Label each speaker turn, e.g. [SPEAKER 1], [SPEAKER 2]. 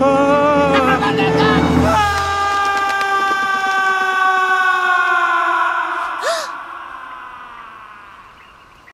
[SPEAKER 1] Oh.